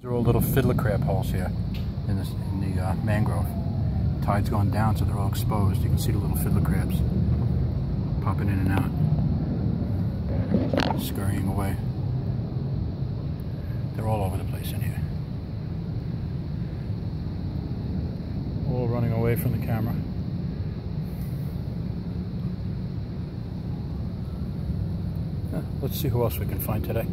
There are all little fiddler crab holes here in, this, in the uh, mangrove. Tide's gone down, so they're all exposed. You can see the little fiddler crabs popping in and out, scurrying away. They're all over the place in here. All running away from the camera. let's see who else we can find today.